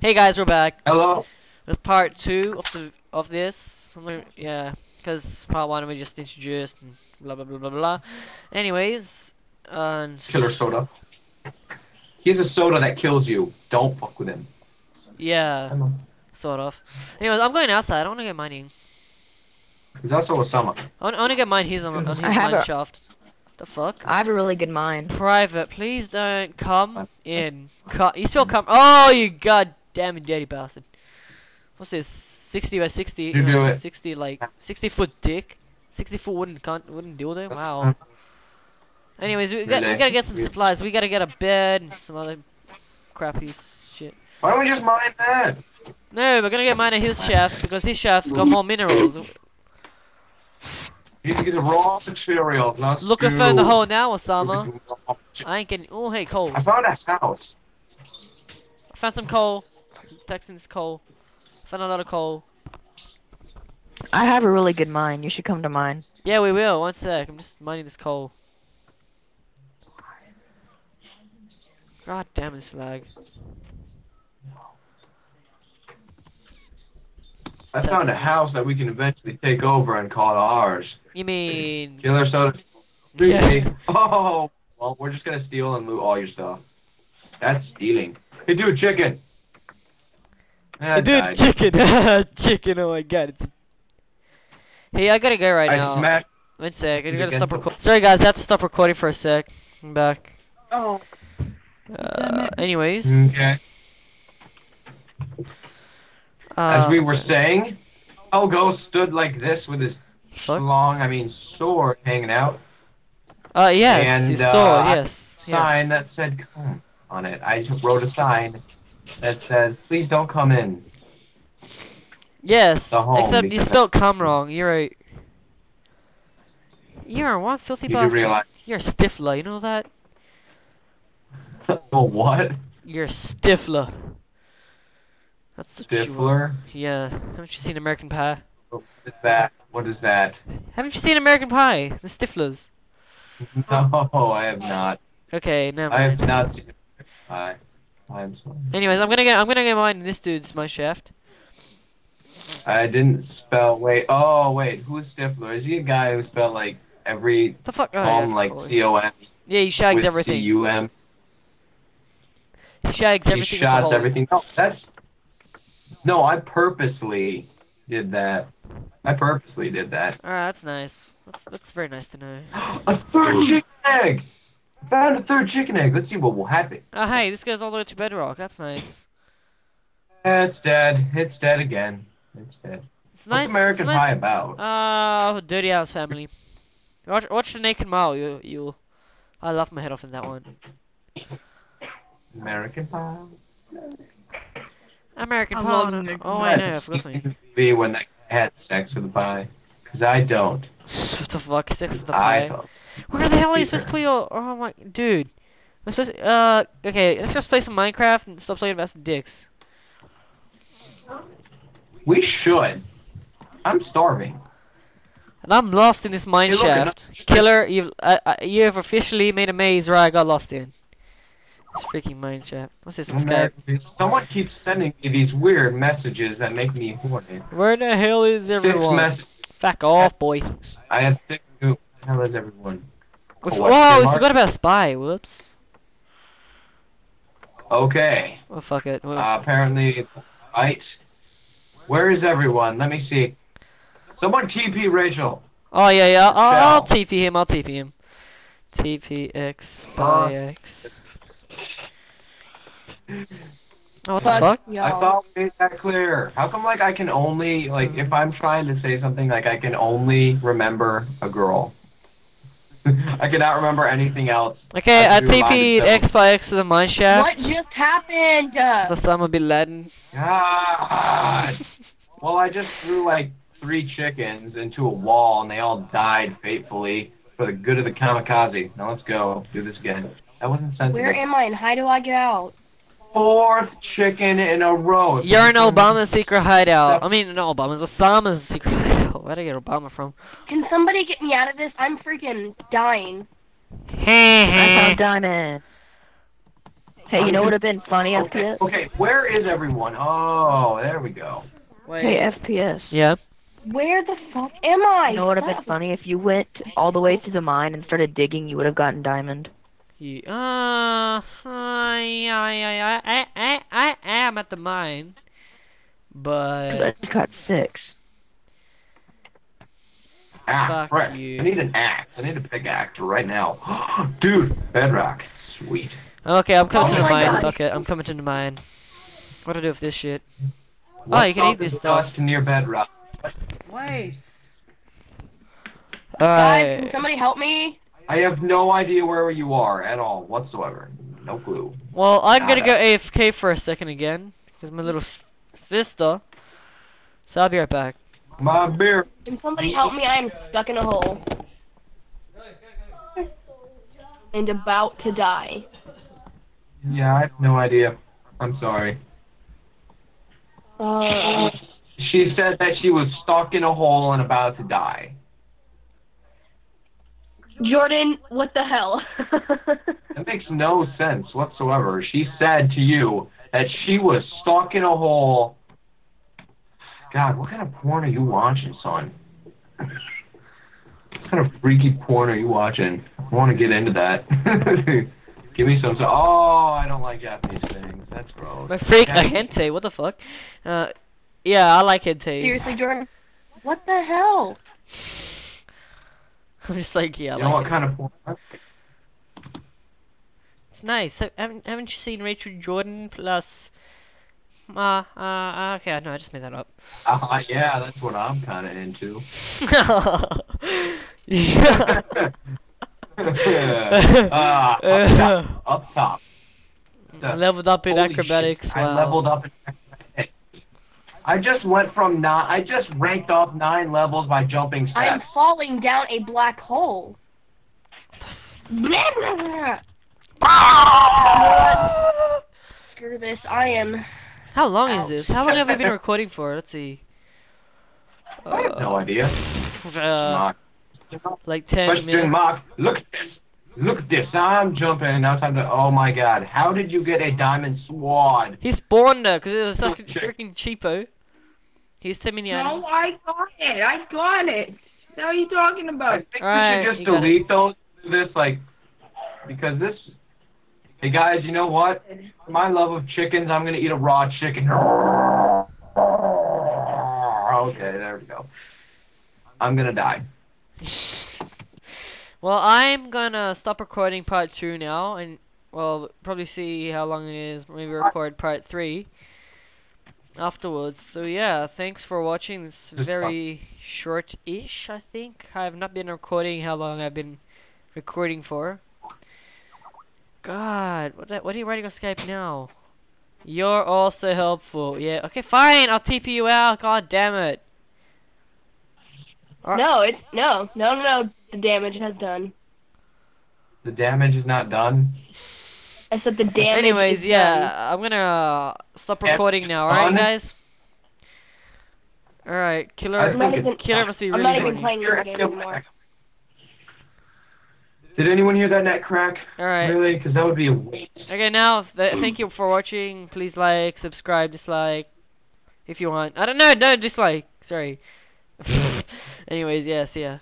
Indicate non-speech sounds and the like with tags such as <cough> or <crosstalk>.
Hey guys, we're back Hello. with part two of the of this. Gonna- yeah, because part one we just introduced and blah blah blah blah blah. Anyways, and Killer soda. He's a soda that kills you. Don't fuck with him. yeah, sort of. Anyways, I'm going outside. I want to get mining. He's also Osama. I want, I want to get mine. He's on, on <laughs> his I have mine a- shaft. The fuck? I have a really good mind. Private, please don't come in. Co- you still come? Oh, you goddamn dirty bastard! What's this? Sixty by sixty? You do uh. Sixty like sixty foot dick? Sixty foot wooden cunt, wooden dildo? Wow. Anyways, we, got, we gotta get some supplies. We gotta get a bed and some other crappy shit. Why don't we just mine that? No, we're gonna get mine at his shaft because his shaft's got more minerals. You need to get the raw materials, not Look, stew. the hole now, Osama. at the raw materials. I ain't getting. Oh, hey, coal. I found a house. I found some coal. Texting this coal. Found a lot of coal. I have a really good mind. You should come to mine. Yeah, we will. One sec. I'm just mining this coal. God damn it, slag. I found a house that we can eventually take over and call it ours. You mean? Killer soda. Yeah. <laughs> Oh, well, we're just gonna steal and loot all your stuff. That's stealing. Hey, dude, chicken. Ah, Dude, died. chicken. <laughs> chicken. Oh my god. It's... Hey, I gotta go right I now. smashed. One sec. I gotta Again. stop recording. Sorry, guys. I have to stop recording for a sec. I'm back. Oh. Uh, anyways. Okay. Uh, As we were saying, Elgo stood like this with his fuck? long, I mean, sword hanging out. Uh, yes. And, his uh, sword. I- Yes. Sign Yes. that said "come" on it. I just wrote a sign that says, "Please don't come in." Yes. Except you spelled "come" wrong. You're a. You're a one filthy You bastard. realize? You're a stifler. You know that? <laughs> oh, what? You're a stifler. That's what you. Stifler? Yeah. Haven't you seen American Pie? What is that? What is that? Haven't you seen American Pie? The Stiflers. <laughs> No, I have not. Okay, never I mind. have not seen it. I, I'm sorry. Anyways, I'm gonna get I'm gonna get mine this dude's my shaft. I didn't spell. Wait. Oh, wait. Who's Stifler? Is he a guy who spelled like every The fuck? Oh, poem yeah, like. C O M yeah, he shags everything. the U M? He shags everything. shots hole. everything. No, that's. No, I purposely did that. I purposely did that. Alright, that's nice. That's that's very nice to know. <gasps> A third chicken egg. I found a third chicken egg. Let's see what will happen. Oh hey, this goes all the way to bedrock. That's nice. Eh, It's dead. It's dead again. It's dead. It's What's nice. American it's nice. Pie about? Oh, Dirty House Family. Watch, watch the Naked Mile. You, you. I laughed my head off in that one. American Pie. American I Pie. love no- Naked Oh Mile. wait, no, I forgot something. Be when that had sex with a pie. Cause I don't. What the fuck? Sex of the pie. Where the hell are you supposed to put your? Oh my, dude. I'm supposed to, uh, okay, let's just play some Minecraft and stop talking about some dicks. We should. I'm starving. And I'm lost in this mine Hey, look. Killer, you've uh, uh, you have officially made a maze where I got lost in. This freaking mine shaft. What's this on Skype? Someone keeps sending me these weird messages that make me horny. Where the hell is everyone? Fuck off, boy. I have six. Who the everyone? We Oh, Whoa, we Denmark? forgot about spy. Whoops. Okay. Oh fuck it. Well, Uh, apparently, right. Where is everyone? Let me see. Someone TP Rachel. oh yeah, yeah. I'll, I'll Bell. TP him. I'll TP him. TPX spy X. <laughs> <laughs> Oh, what the But- fuck? I thought we made that clear. How come like I can only like if I'm trying to say something like I can only remember a girl. <laughs> I cannot remember anything else. Okay, I I TP'd myself. X by X to the mine shaft. What just happened? Uh, It's Osama bin Laden. God. <laughs> well, I just threw like three chickens into a wall and they all died fatefully for the good of the kamikaze. Now let's go do this again. That wasn't sensitive. where am I and how do I get out? Fourth chicken in a row. You're in Obama's secret hideout. I mean, no, Obama's, Osama's secret hideout. Where'd I get Obama from? Can somebody get me out of this? I'm freaking dying. I found diamond. Hey, you know what would have been funny, Okay, FPS? okay, where is everyone? Oh, there we go. Hey, FPS. Yeah. Where the fuck am I? You know what would have been funny? If you went all the way to the mine and started digging, you would have gotten diamond. Yeah. Uh, uh, yeah, yeah, yeah. I, I, I, I am at the mine, but But you got six. Ah, Fuck frick. you. I need an axe. I need a pickaxe right now. <gasps> Dude, bedrock. Sweet. okay, I'm coming Oh to the mine. God. Fuck it, I'm coming to the mine. What do I do with this shit? Oh, you can eat this What's stuff. dust near bedrock. Wait. Guys, can Alright. somebody help me? I have no idea where you are at all whatsoever. No clue. Well, I'm gonna go AFK for a second again, because my little sister. So I'll be right back. My beer. Can somebody help me? I am stuck in a hole. And about to die. Yeah, I have no idea. I'm sorry. Uh, She said that she was stuck in a hole and about to die. Jordan, what the hell? <laughs> That makes no sense whatsoever. She said to you that she was stuck in a hole. God, what kind of porn are you watching, son? What kind of freaky porn are you watching? I want to get into that. <laughs> Give me some. Oh, I don't like Japanese things. That's gross. My freak, a Yeah. hentai, what the fuck? Uh, yeah, I like hentai. Seriously, Jordan? What the hell? <laughs> I'm just like, yeah, You know like what kind of? It's nice. Haven't, haven't you seen Rachel Jordan plus... Uh, uh, okay, no, I just made that up. Uh, yeah, that's what I'm kind of into. yeah. <laughs> <laughs> uh, up top. Up top. I leveled up in Holy acrobatics. Wow. I leveled up in acrobatics. I just went from nine. I just ranked up nine levels by jumping I am falling down a black hole. Blah, blah, blah. Screw this. I am. How long is this? How long have we been recording for? Let's see. I have no idea. Uh, like 10 Question minutes. mark. Look at this. Look at this. I'm jumping. And now time to. Oh my God! How did you get a diamond sword? He spawned her because it was such a freaking cheapo. He's 10 mini No. I got it. I got it. What are you talking about? I think Alright, we should you just got it. delete those. This like because this. Hey guys, you know what? For my love of chickens, I'm gonna eat a raw chicken. Okay, there we go. I'm gonna die. <laughs> Well, I'm gonna stop recording part two now, and well, probably see how long it is. Maybe record part three afterwards. So yeah, thanks for watching. This very short-ish, I think. I have not been recording how long I've been recording for. God, what what are you writing on Skype now? You're also helpful. Yeah. Okay, fine. I'll TP you out. God damn it. Alright. No, it's no, no, no, no. The damage has done. The damage is not done. I said the damage. Anyways, is yeah, done. I'm gonna uh, stop recording now. Alright, guys. Alright, I killer. I'm not think even. Killer must be I'm really not even playing your game anymore. Did anyone hear that net crack? Alright. Really? Because that would be a waste. Okay, now th- thank you for watching. Please like, subscribe, dislike, if you want. I don't know. No, dislike. Sorry. <laughs> Anyways, yeah. See ya.